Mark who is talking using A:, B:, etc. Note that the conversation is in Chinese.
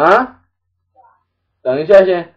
A: 啊？等一下先。